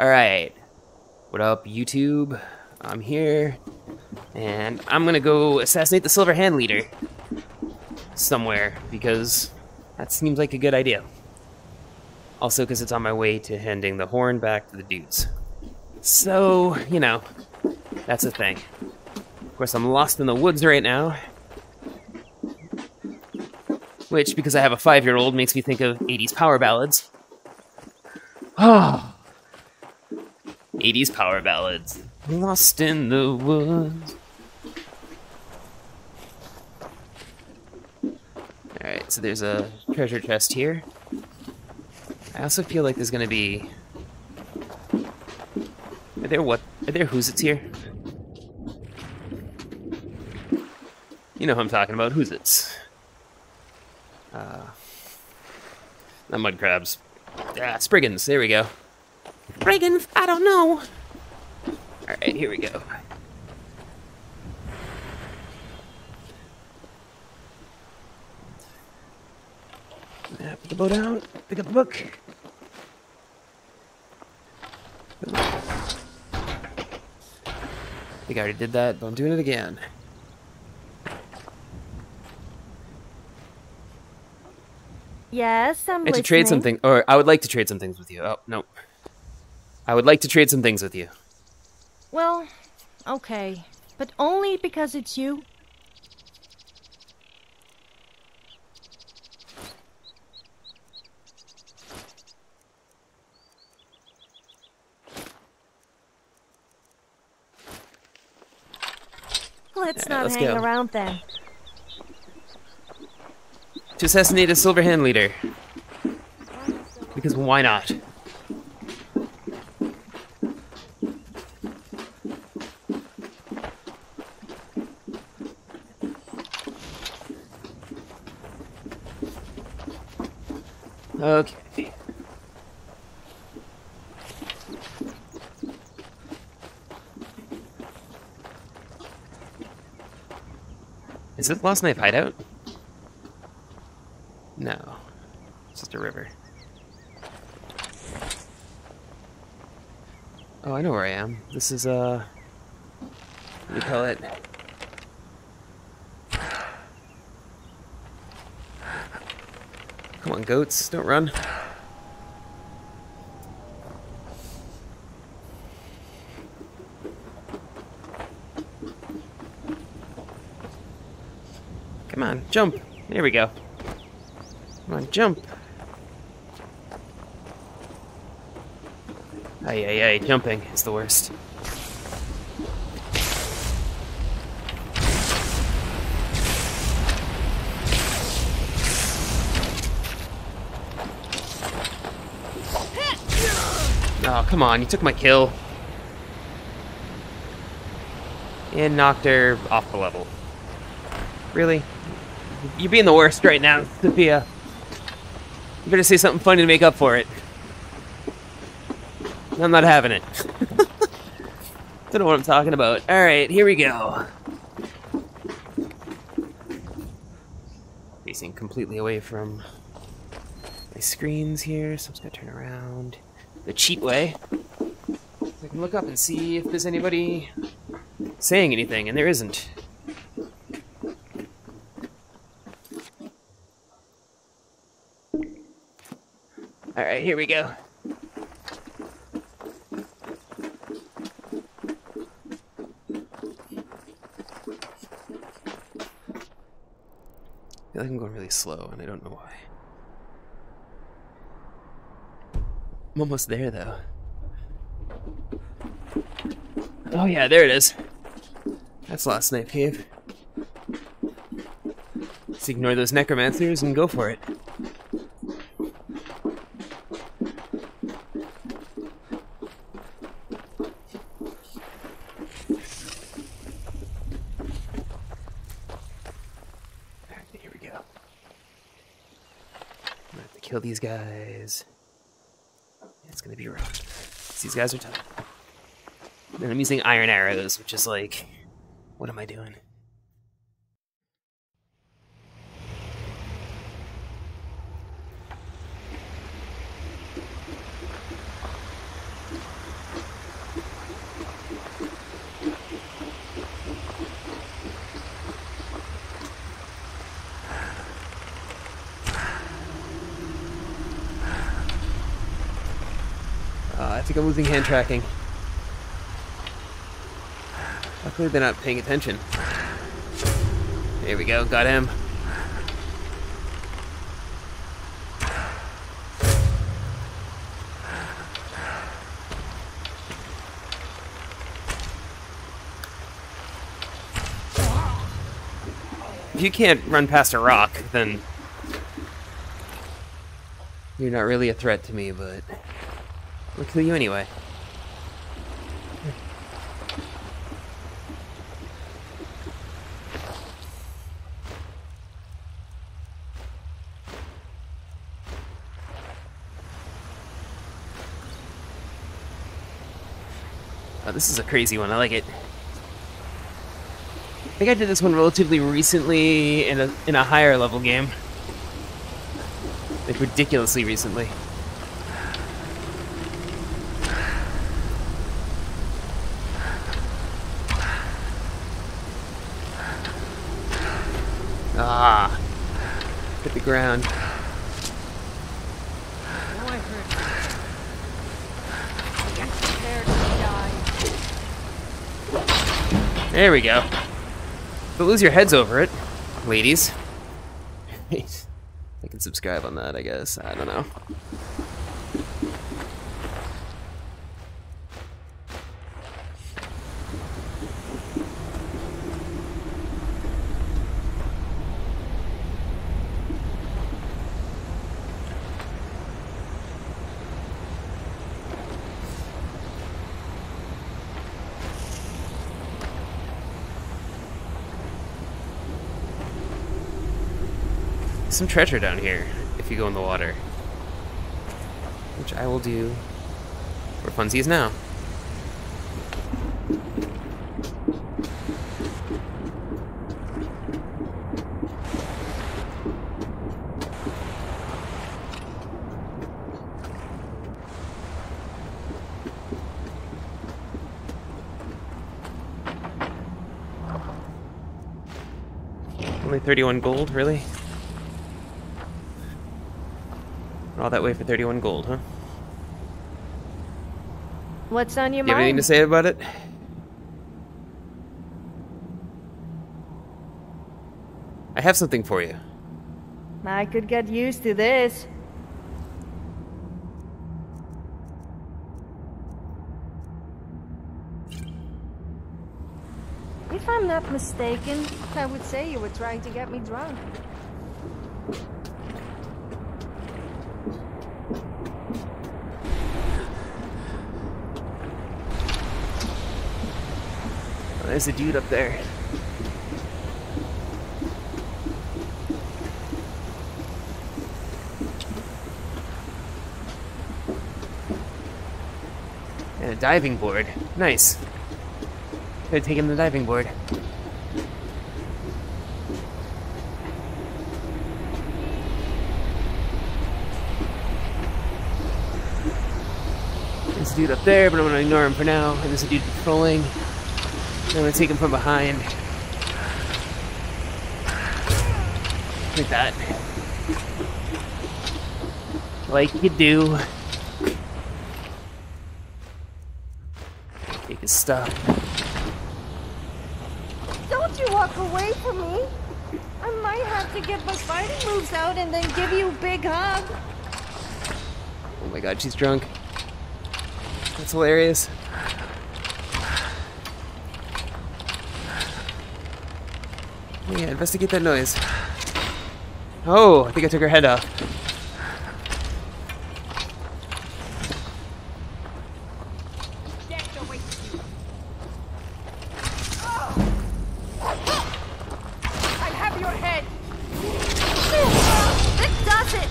Alright. What up, YouTube? I'm here. And I'm gonna go assassinate the Silver Hand Leader. Somewhere, because that seems like a good idea. Also, because it's on my way to handing the horn back to the dudes. So, you know, that's a thing. Of course, I'm lost in the woods right now. Which, because I have a five year old, makes me think of 80s power ballads. Oh. 80s power ballads. Lost in the woods. Alright, so there's a treasure chest here. I also feel like there's gonna be... Are there what? Are there who's it's here? You know who I'm talking about, Whoozits. Uh, not mud crabs. Ah, Spriggans, there we go. Spriggans, I don't know. Alright, here we go. Yeah, put the bow down, pick up the book. I think I already did that, but I'm doing it again. Yes, I'm I have to trade something, or I would like to trade some things with you. Oh, no. I would like to trade some things with you. Well, okay. But only because it's you. Let's not let's hang go. around then. To assassinate a Silver Hand leader. Because why not? Okay. This Lost Knife Hideout? No. It's just a river. Oh, I know where I am. This is, uh... What do you call it? Come on, goats, don't run. Come on, jump. There we go. Come on, jump. Ay, ay, ay, jumping is the worst. Oh, come on, you took my kill. And knocked her off the level. Really? You're being the worst right now, Sophia. You better say something funny to make up for it. I'm not having it. Don't know what I'm talking about. Alright, here we go. Facing completely away from my screens here, so I'm just gonna turn around the cheat way. So I can look up and see if there's anybody saying anything, and there isn't. Alright, here we go. I feel like I'm going really slow, and I don't know why. I'm almost there, though. Oh yeah, there it is. That's Lost Night Cave. Let's ignore those necromancers and go for it. These guys. It's gonna be rough. These guys are tough. And I'm using iron arrows, which is like, what am I doing? Think I'm losing hand tracking. Luckily they're not paying attention. There we go, got him. If you can't run past a rock, then you're not really a threat to me, but I'll kill you anyway. Oh, this is a crazy one. I like it. I think I did this one relatively recently in a in a higher level game. Like ridiculously recently. Ah. Hit the ground. I hurt. Get prepared to die. There we go. But lose your heads over it, ladies. they can subscribe on that, I guess. I don't know. Some treasure down here if you go in the water. Which I will do for funsies now. Only 31 gold, really? All that way for 31 gold, huh? What's on your You have anything to say about it? I have something for you. I could get used to this. If I'm not mistaken, I would say you were trying to get me drunk. There's a dude up there. And a diving board. Nice. Could have taken the diving board. There's a dude up there, but I'm gonna ignore him for now. And there's a dude patrolling. I'm gonna take him from behind. Like that. Like you do. Take his stuff. Don't you walk away from me! I might have to get my fighting moves out and then give you a big hug. Oh my god, she's drunk. That's hilarious. Oh yeah, investigate that noise. Oh, I think I took her head off. I have your head! It does it!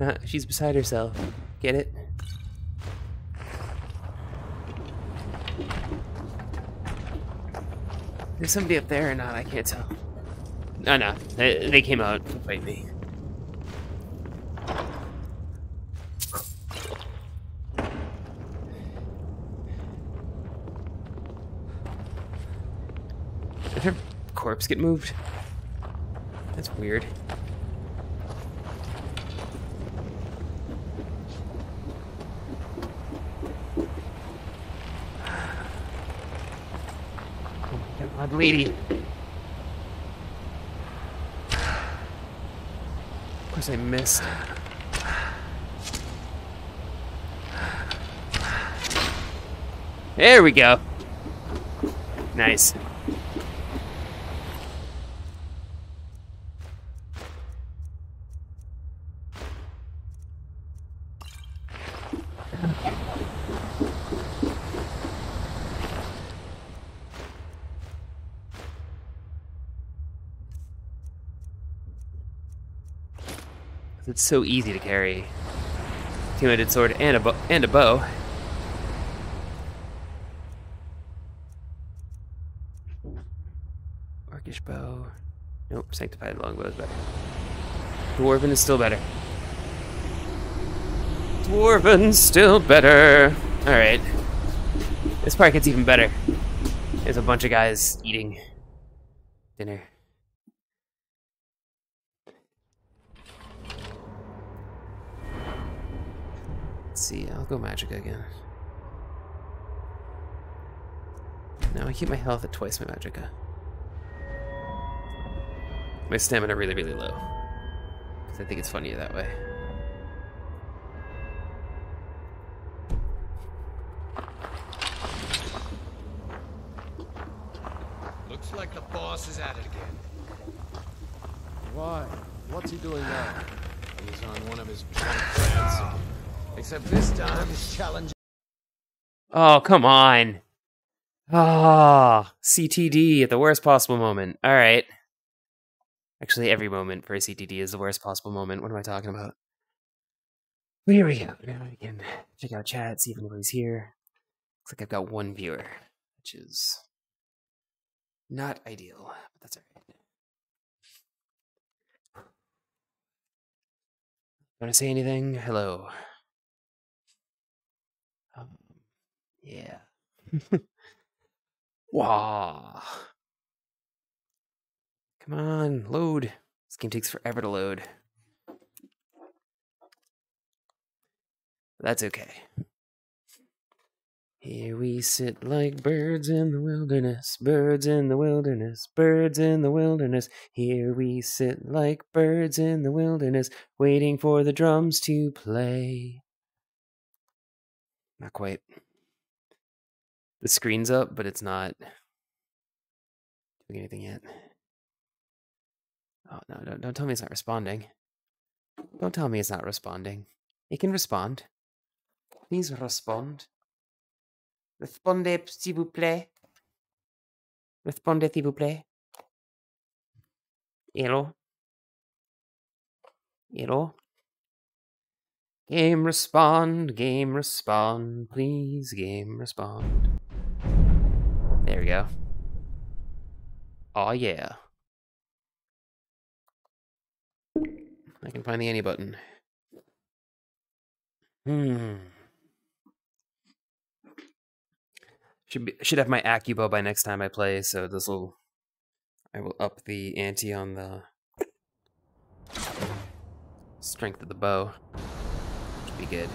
Uh, she's beside herself. Get it? There's somebody up there or not, I can't tell. No, no. They, they came out to fight me. Did her corpse get moved? That's weird. Oh lady. Of course I missed. There we go. Nice. It's so easy to carry. Two-handed sword and a and a bow. Orcish bow. Nope, sanctified longbow is better. Dwarven is still better. Dwarven's still better. Alright. This part gets even better. There's a bunch of guys eating dinner. See, I'll go Magicka again. Now I keep my health at twice my Magicka. Uh. My stamina really, really low. Because I think it's funnier that way. Looks like the boss is at it again. Why? What's he doing now? He's on one of his drunk rants. Except this time he's challenging. Oh, come on. Ah, CTD at the worst possible moment. All right. Actually, every moment for a CTD is the worst possible moment. What am I talking about? Here we go. Now we can check out chat, see if anybody's here. Looks like I've got one viewer, which is not ideal, but that's all right. Want to say anything? Hello. Um, yeah. Wow. Come on, load. This game takes forever to load. That's okay. Here we sit like birds in the wilderness, birds in the wilderness, birds in the wilderness. Here we sit like birds in the wilderness, waiting for the drums to play. Not quite. The screen's up, but it's not doing anything yet. Oh no, don't, don't tell me it's not responding. Don't tell me it's not responding. It can respond. Please respond. Répondez, s'il vous plaît. Répondez, s'il vous plaît. Hello? Hello? Game respond, game respond, please game respond. We go. Oh yeah. I can find the any button. Hmm. Should be should have my Accubow by next time I play, so this will I will up the ante on the strength of the bow. Should be good.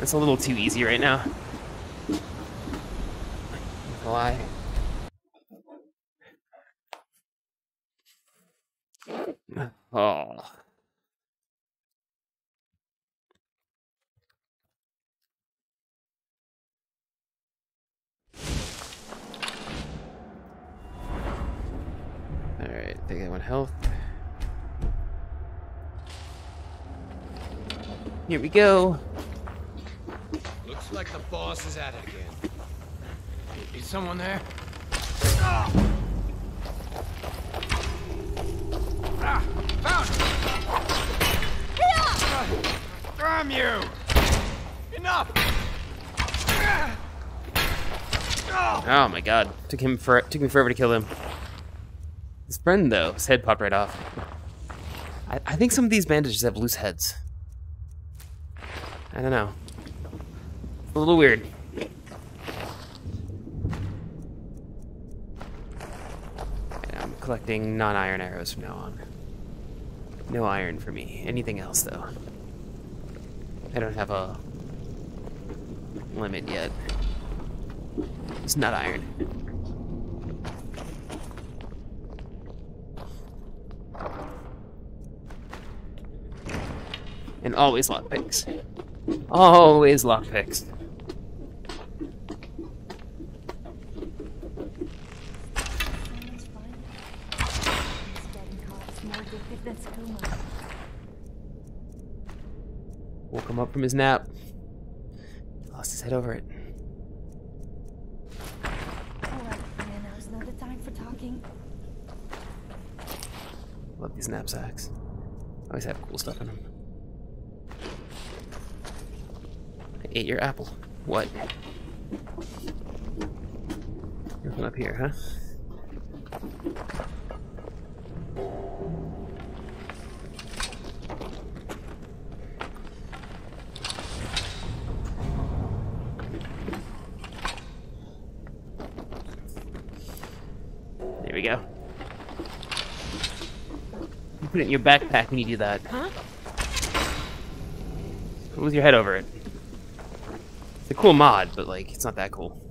It's a little too easy right now. Why? Oh. Alright, they got one health. Here we go. Looks like the boss is at it again. Is someone there? Ah, found it! Damn you! Enough! Oh my god. Took him for took me forever to kill him. His friend, though, his head popped right off. I, I think some of these bandages have loose heads. I don't know. A little weird. And I'm collecting non-iron arrows from now on. No iron for me. Anything else, though. I don't have a limit yet. It's not iron. And always lockpicks. Always lockpicks. Someone's fine. This getting caught is more addictive than skooma. Him up from his nap. Lost his head over it. Alright, yeah, now's not the time for talking. Love these knapsacks. Always have cool stuff in them. I ate your apple. What? Nothing up here, huh? Put it in your backpack when you do that. Huh? With your head over it. It's a cool mod, but like, it's not that cool.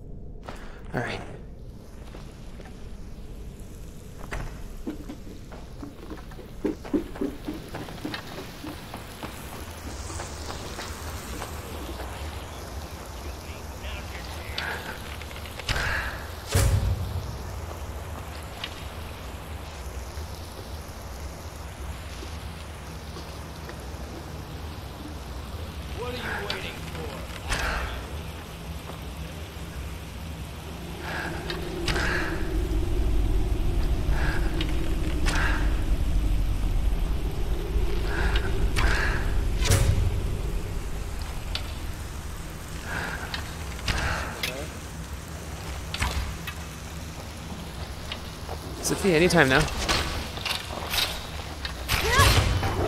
Sophia, anytime now.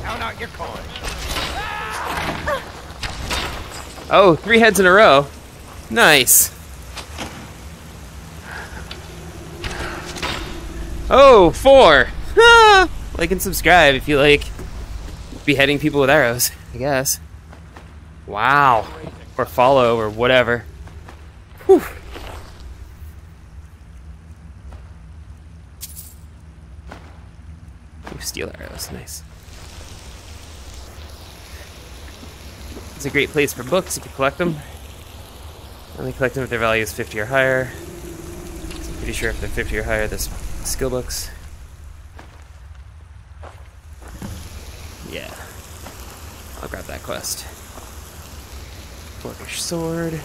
Count out your. Oh, three heads in a row. Nice. Oh, four. Ah! like and subscribe if you like beheading people with arrows, I guess. Wow. Or follow or whatever. Whew. Ooh, arrows, nice. It's a great place for books. You can collect them. Only collect them if their value is 50 or higher. So I'm pretty sure if they're 50 or higher, there's skill books. Yeah. I'll grab that quest. Orcish sword.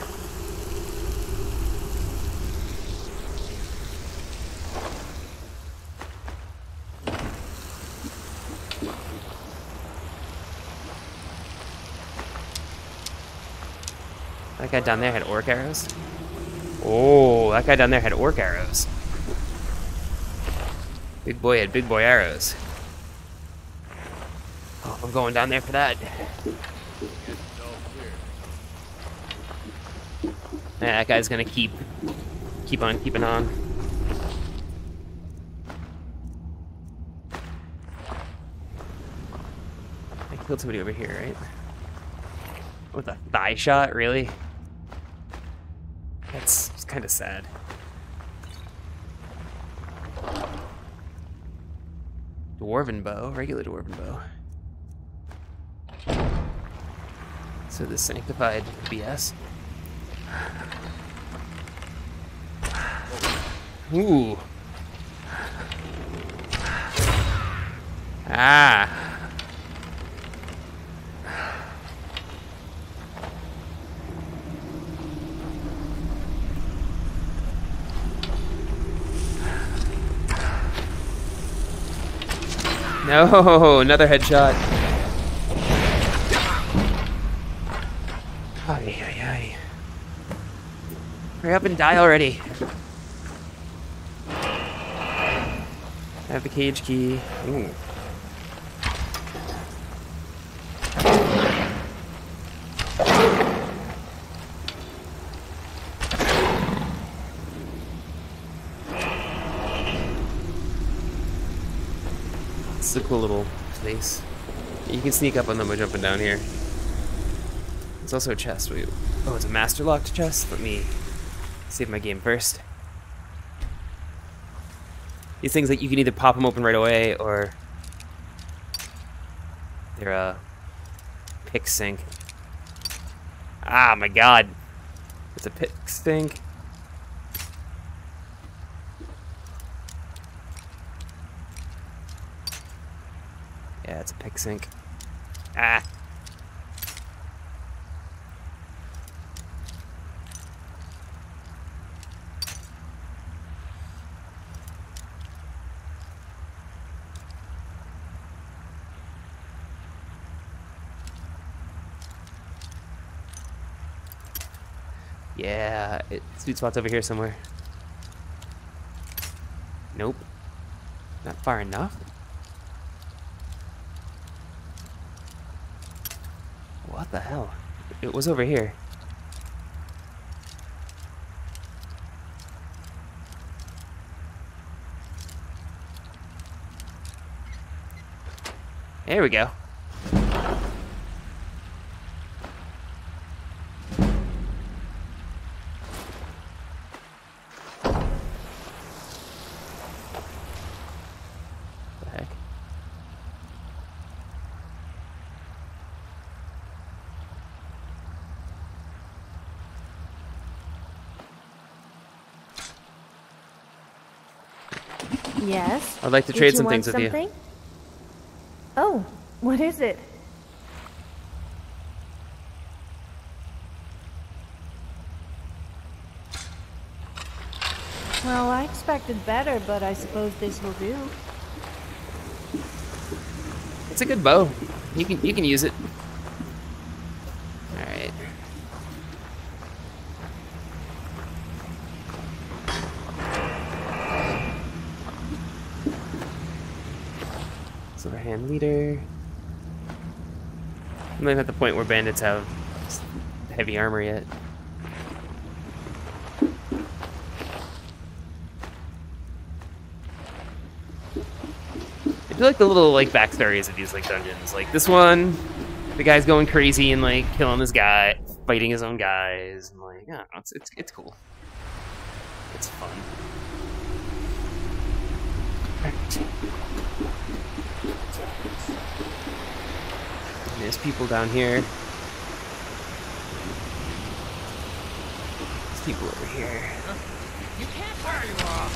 That guy down there had orc arrows. Oh, that guy down there had orc arrows. Big boy had big boy arrows. Oh, I'm going down there for that. Yeah, that guy's gonna keep keep on keeping on. I killed somebody over here, right? With a thigh shot, really? That's kind of sad. Dwarven bow, regular dwarven bow. So the sanctified BS. Ooh. Ah. No, another headshot. Hurry up and die already. I have the cage key. Ooh. Cool little place. You can sneak up on them by jumping down here. It's also a chest. Oh, it's a master locked chest? Let me save my game first. These things like you can either pop them open right away or they're a pick sink. Ah, my god. It's a pick sink. Yeah, it's a pick sink. Ah. Yeah, it, sweet spot's over here somewhere. Nope. Not far enough. What the hell? It was over here. There we go. The heck? Yes. I'd like to Did trade some things with you. something? Oh, what is it? Well, I expected better, but I suppose this will do. It's a good bow. You can you can use it. All right. Silver hand leader. I'm not at the point where bandits have heavy armor yet. I do like the little like backstories of these like dungeons. Like this one, the guy's going crazy and like killing his guy, fighting his own guys, and like, yeah, it's it's it's cool. It's fun. And There's people down here. There's people over here. You can't hurry, Rob.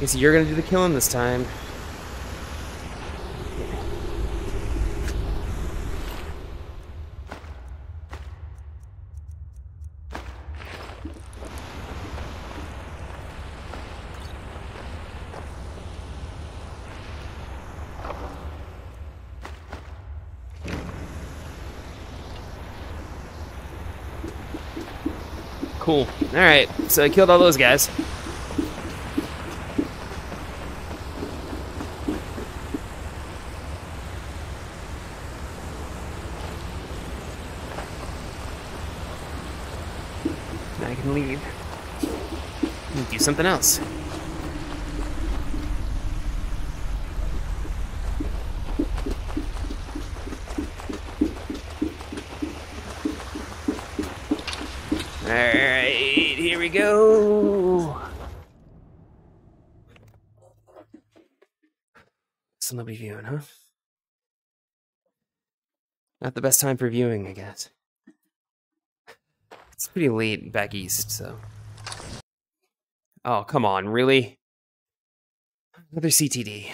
Guess you're gonna do the killing this time. Cool. Alright, so I killed all those guys. Now I can leave. And do something else. Alright, here we go. Still nobody viewing, huh? Not the best time for viewing, I guess. It's pretty late back east, so. Oh, come on, really? Another CTD.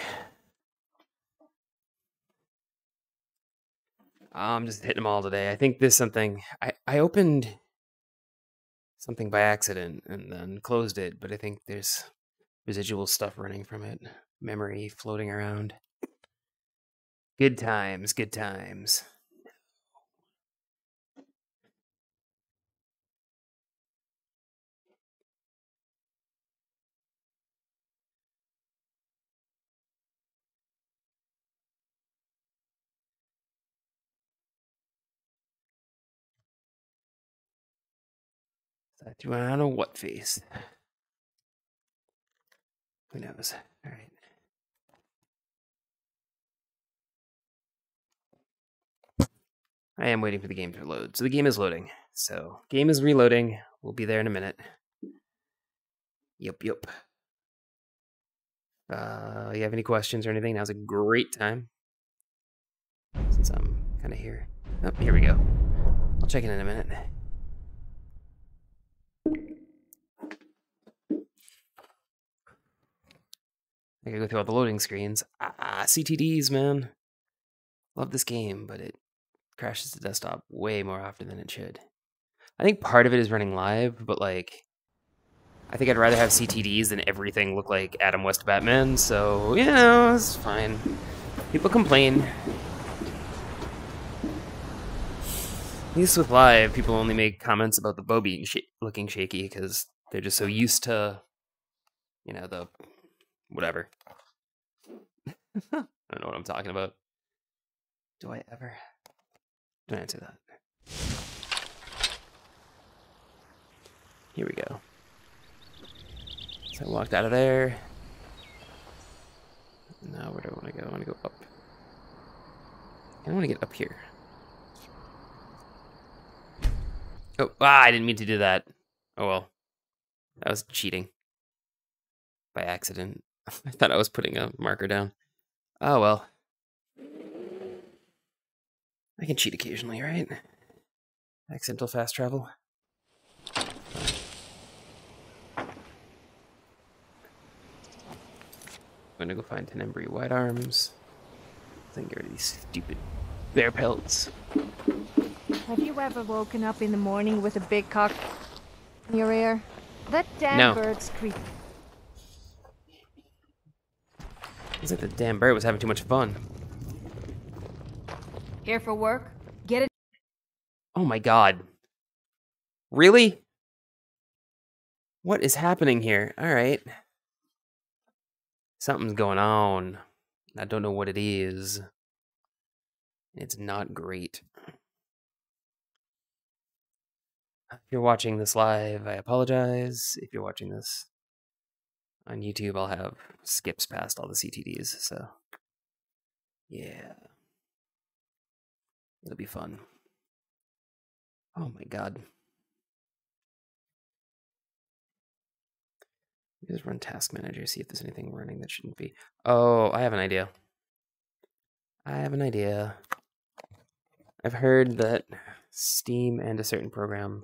I'm just hitting them all today. I think there's something. I, I opened something by accident and then closed it, but I think there's residual stuff running from it. Memory floating around. Good times, good times. I on a what face? Who knows? All right. I am waiting for the game to load. So the game is loading. So game is reloading. We'll be there in a minute. Yep, yep. Uh, you have any questions or anything? Now's a great time. Since I'm kind of here. Oh, here we go. I'll check in in a minute. I gotta go through all the loading screens. Ah, CTDs, man. Love this game, but it crashes the desktop way more often than it should. I think part of it is running live, but like, I think I'd rather have CTDs than everything look like Adam West Batman, so, you know, it's fine. People complain. At least with live, people only make comments about the bow being sh looking shaky because they're just so used to, you know, the whatever. I don't know what I'm talking about. Do I ever? Don't answer that. Here we go. So I walked out of there. Now where do I want to go? I want to go up. I want to get up here. Oh, ah, I didn't mean to do that. Oh well. That was cheating. By accident. I thought I was putting a marker down. Oh well. I can cheat occasionally, right? Accidental fast travel. I'm gonna go find Temba Wide-Arms. Then get rid of these stupid bear pelts. Have you ever woken up in the morning with a big cock in your ear? That damn No. bird's creepy. Looks like the damn bird was having too much fun. Here for work? Get it. Oh my god. Really? What is happening here? Alright. Something's going on. I don't know what it is. It's not great. If you're watching this live, I apologize. If you're watching this on YouTube, I'll have skips past all the CTDs, so yeah. It'll be fun. Oh my god. Just run task manager, see if there's anything running that shouldn't be. Oh, I have an idea. I have an idea. I've heard that Steam and a certain program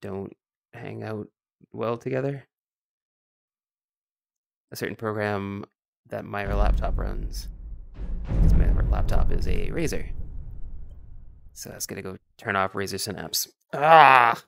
don't hang out well together. A certain program that my laptop runs. Because My laptop is a Razer. So that's gonna go turn off Razer Synapse. Ah!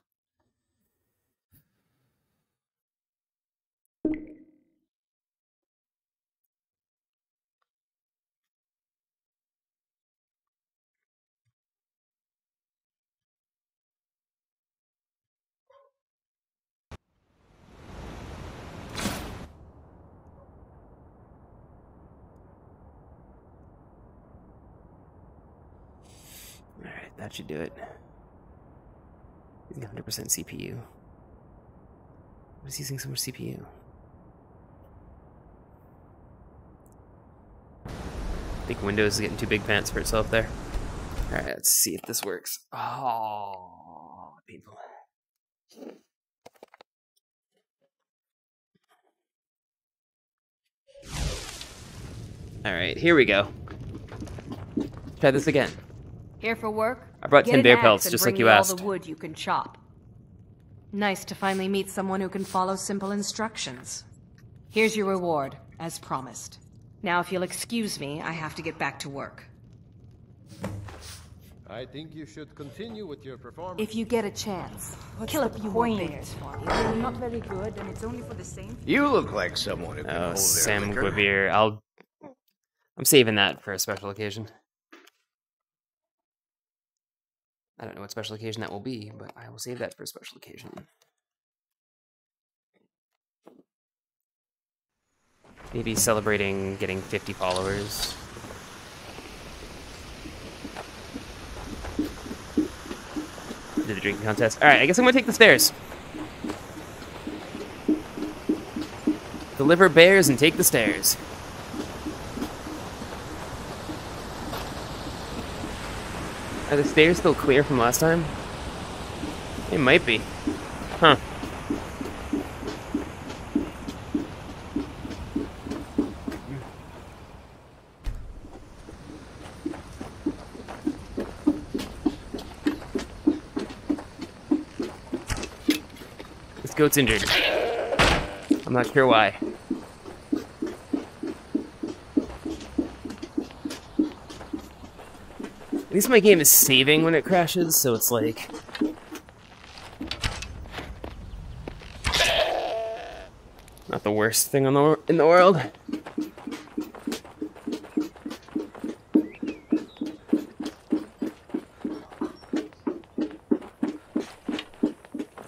Alright, that should do it. 100% CPU. What is using so much CPU? I think Windows is getting too big pants for itself there. Alright, let's see if this works. Oh, people. Alright, here we go. Try this again. Here for work? I brought Get 10 bear pelts, and just like you me all the wood you can chop. Nice to finally meet someone who can follow simple instructions. Here's your reward, as promised. Now, if you'll excuse me, I have to get back to work. I think you should continue with your performance. If you get a chance, kill a few more bears for me. They're not very good, and it's only for the same. You look like someone who can Oh, hold their Sam liquor. Guevenne. I'll. I'm saving that for a special occasion. I don't know what special occasion that will be, but I will save that for a special occasion. Maybe celebrating getting 50 followers. Do the drinking contest. Alright, I guess I'm gonna take the stairs. Deliver bears and take the stairs. Are the stairs still clear from last time? It might be. Huh. This goat's injured. I'm not sure why. Least my game is saving when it crashes, so it's like... Not the worst thing the, in the world.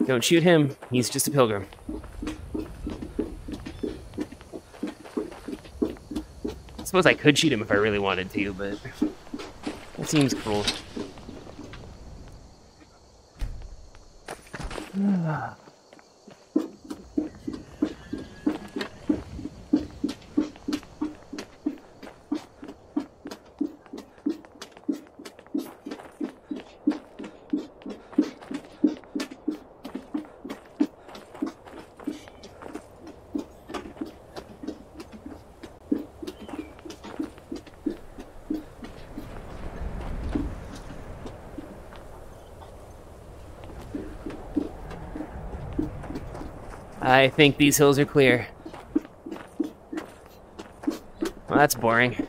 Don't shoot him, he's just a pilgrim. I suppose I could shoot him if I really wanted to, but seems cruel. Ah. I think these hills are clear. Well, that's boring.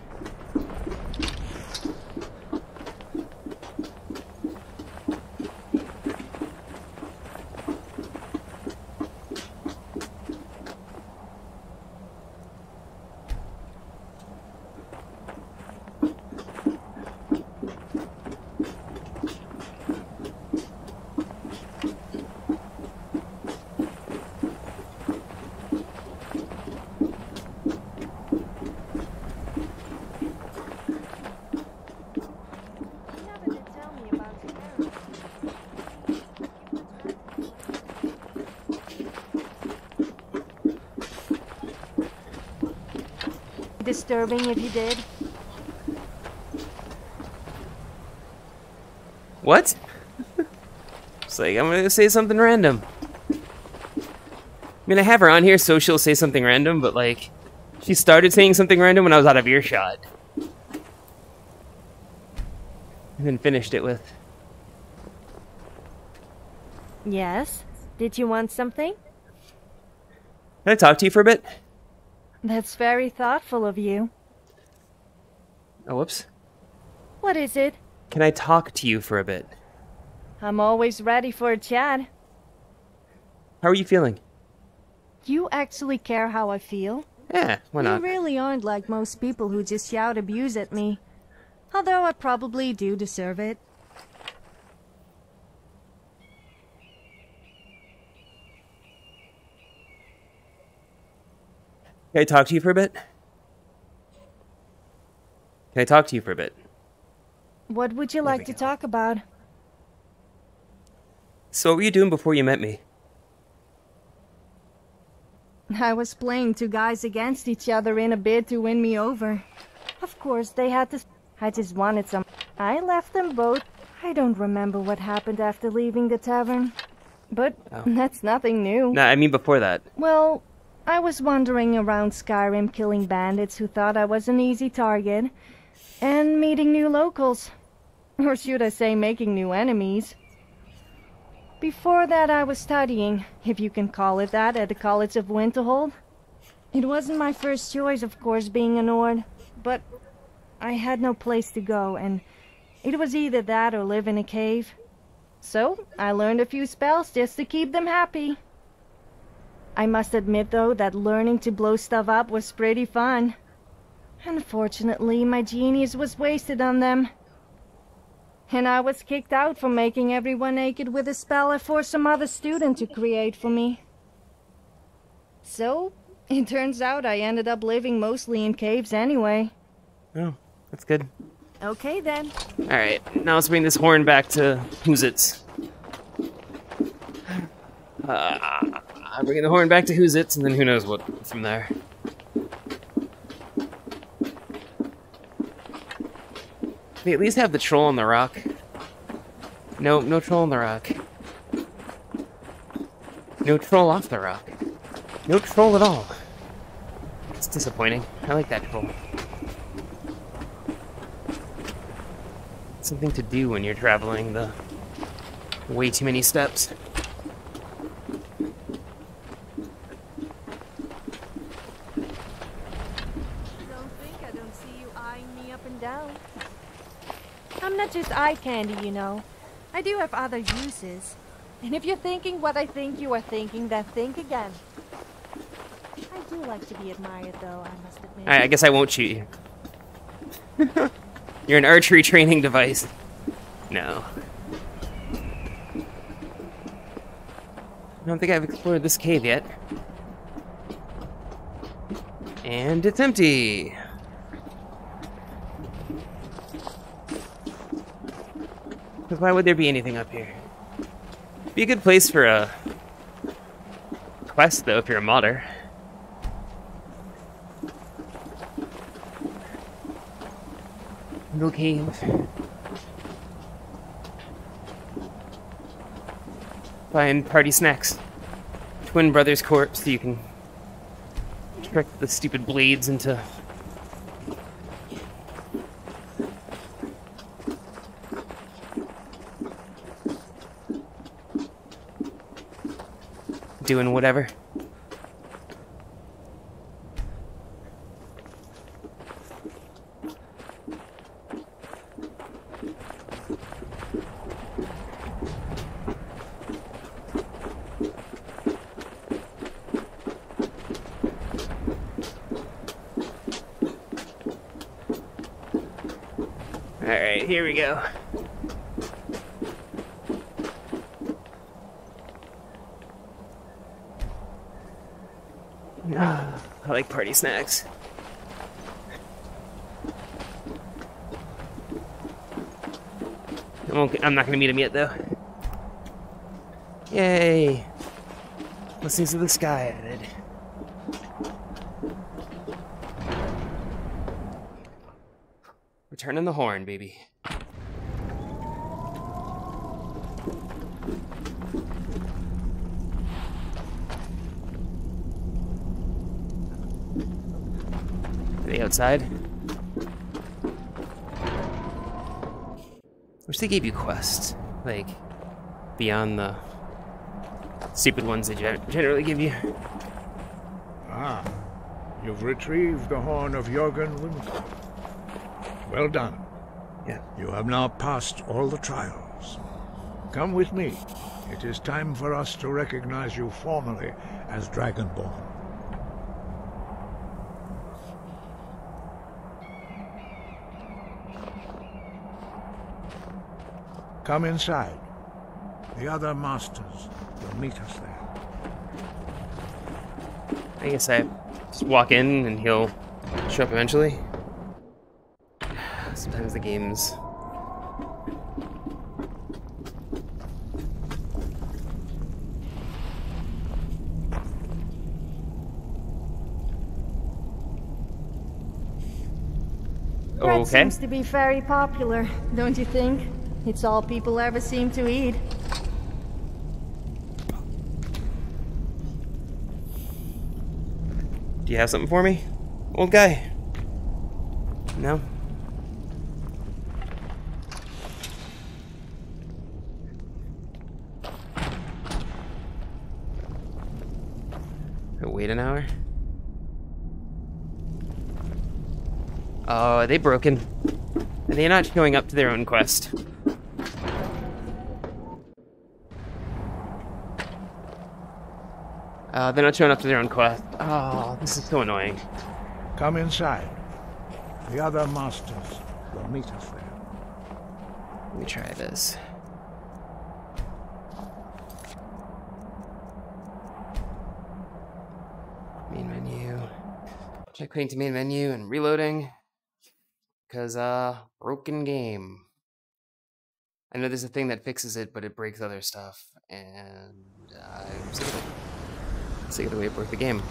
Disturbing if you did. What? it's like, I'm gonna say something random. I mean, I have her on here so she'll say something random, but like, she started saying something random when I was out of earshot. And then finished it with, Yes? Did you want something? Can I talk to you for a bit? That's very thoughtful of you. Oh, whoops. What is it? Can I talk to you for a bit? I'm always ready for a chat. How are you feeling? You actually care how I feel? Yeah, why not? You really aren't like most people who just shout abuse at me. Although I probably do deserve it. Can I talk to you for a bit? Can I talk to you for a bit? What would you like to talk about? So, what were you doing before you met me? I was playing two guys against each other in a bid to win me over. Of course, they had to. I just wanted some. I left them both. I don't remember what happened after leaving the tavern. But Oh. that's nothing new. No, I mean before that. Well, I was wandering around Skyrim killing bandits who thought I was an easy target, and meeting new locals. Or should I say, making new enemies. Before that, I was studying, if you can call it that, at the College of Winterhold. It wasn't my first choice, of course, being a Nord, but I had no place to go, and it was either that or live in a cave. So, I learned a few spells just to keep them happy. I must admit, though, that learning to blow stuff up was pretty fun. Unfortunately, my genius was wasted on them. And I was kicked out for making everyone naked with a spell I forced some other student to create for me. So, it turns out I ended up living mostly in caves anyway. Oh, that's good. Okay then. Alright, now let's bring this horn back to who's it's. Uh, I'm bringing the horn back to Who's It's, and then who knows what from there. They at least have the troll on the rock. No, no troll on the rock. No troll off the rock. No troll at all. It's disappointing. I like that troll. Something to do when you're traveling the way too many steps. Don't think I don't see you eyeing me up and down. I'm just eye candy, you know. I do have other uses. And if you're thinking what I think you are thinking, then think again. I do like to be admired, though, I must admit. I, I guess I won't shoot you. You're an archery training device. No. I don't think I've explored this cave yet. And it's empty. Because why would there be anything up here? Be a good place for a quest, though, if you're a modder. Little cave. Find party snacks. Twin brother's corpse so you can trick the stupid blades into doing whatever. Alright, here we go. Ah, Party snacks. I'm not gonna meet him yet, though. Yay! Blessings of the sky added. Returning the horn, baby. Are? Wish they gave you quests, like beyond the stupid ones they gen- generally give you. Ah, you've retrieved the horn of Jurgen Windcaller. Well done. Yeah. You have now passed all the trials. Come with me. It is time for us to recognize you formally as Dragonborn. Come inside. The other masters will meet us there. I guess I just walk in and he'll show up eventually. Sometimes the games. Bread Okay. seems to be very popular, don't you think? It's all people ever seem to eat. Do you have something for me, old guy? No? Oh, Wait an hour? Oh, are they broken? Are they not showing up to their own quest? Uh, they're not showing up to their own quest. Oh, this is so annoying. Come inside. The other masters will meet us there. Let me try this. Main menu. Check to main menu and reloading. Cause uh broken game. I know there's a thing that fixes it, but it breaks other stuff, and I'm sick of it. Let's take the way of the game.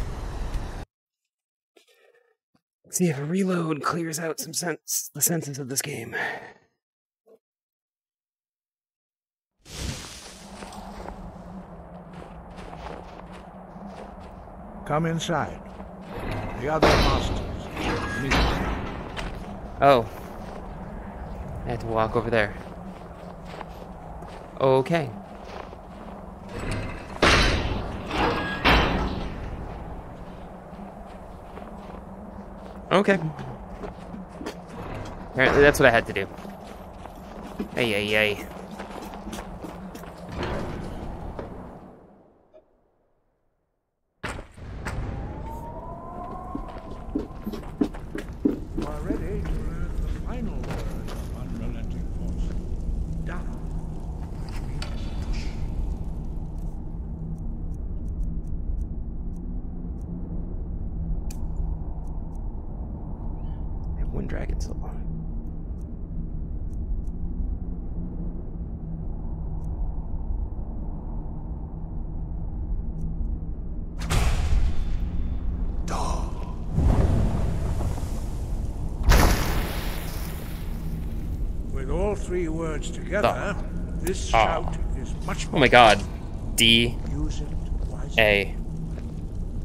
See if a reload clears out some sense the senses of this game. Come inside. The other masters. Meet. Oh. I had to walk over there. Okay. Okay. Apparently that's what I had to do. Hey, hey, hey. You are ready to learn the final word of unrelenting force. Down. Which means I have one dragon soul. With all three words together, this shout is much Oh my god. D Use it. A.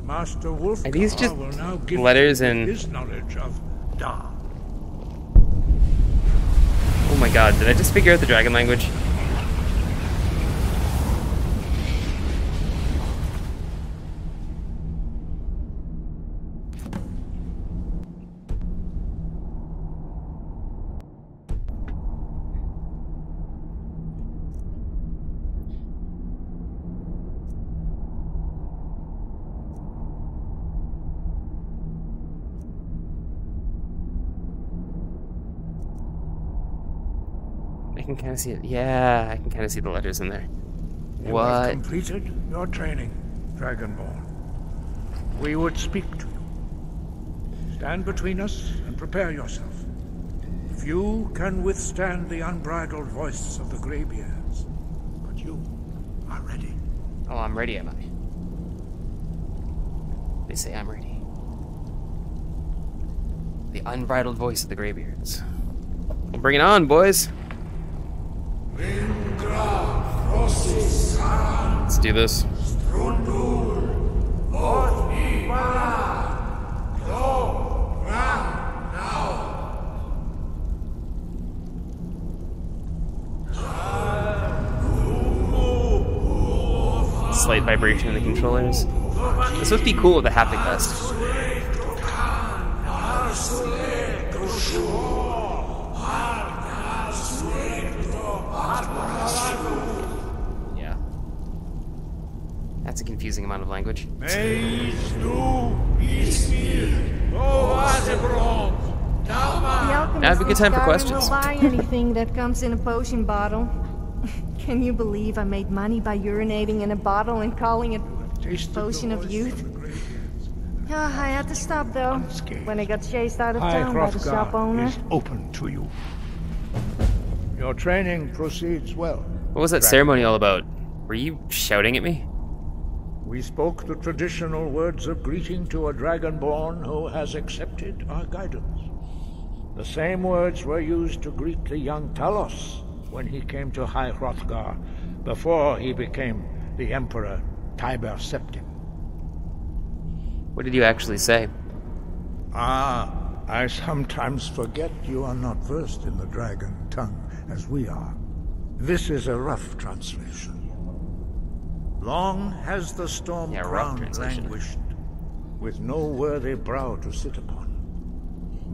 Master Wolf Are these just will now give letters you in- his knowledge of Da. Oh my god, did I just figure out the dragon language? See it. Yeah, I can kind of see the letters in there. You have What? completed your training, Dragonborn. We would speak to you. Stand between us and prepare yourself. If you can withstand the unbridled voice of the Greybeards, but you are ready. Oh, I'm ready, am I? They say I'm ready. The unbridled voice of the Greybeards. Well, bring it on, boys. Let's do this. Slight vibration in the controllers. This would be cool with a haptic vest. Confusing amount of language. The Now'd a good time for Skyrim questions. will buy anything that comes in a potion bottle. Can you believe I made money by urinating in a bottle and calling it Tasted Potion of youth? the Greybeards. Ah, I had to stop though. When I got chased out of town by the shop owner. is open to you. Your training proceeds well. What was that ceremony all about? Were you shouting at me? We spoke the traditional words of greeting to a dragonborn who has accepted our guidance. The same words were used to greet the young Talos when he came to High Hrothgar before he became the Emperor Tiber Septim. What did you actually say? Ah, I sometimes forget you are not versed in the dragon tongue as we are. This is a rough translation. Long has the storm Yeah, crown languished, with no worthy brow to sit upon.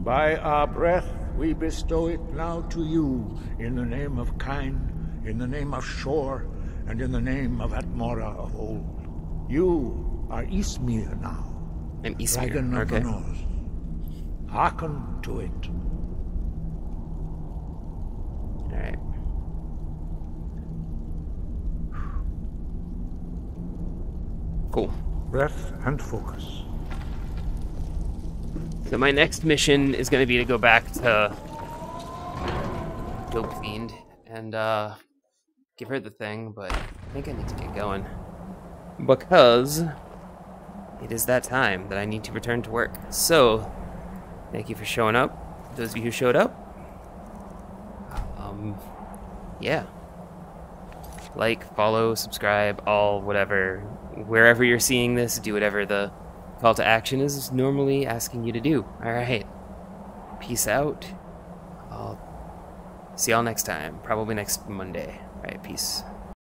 By our breath we bestow it now to you, in the name of Kyne, in the name of Shor, and in the name of Atmora of old. You are Ismir now. I'm Eastmere. Dragon of Okay. the North. Hearken to it. Alright. Cool. Breath and focus. So my next mission is going to be to go back to Dope Fiend and uh, give her the thing, but I think I need to get going because it is that time that I need to return to work. So, thank you for showing up. Those of you who showed up. Um, yeah. Like, follow, subscribe, all whatever. Wherever you're seeing this, do whatever the call to action is normally asking you to do. Alright. Peace out. I'll see y'all next time. Probably next Monday. Alright, peace.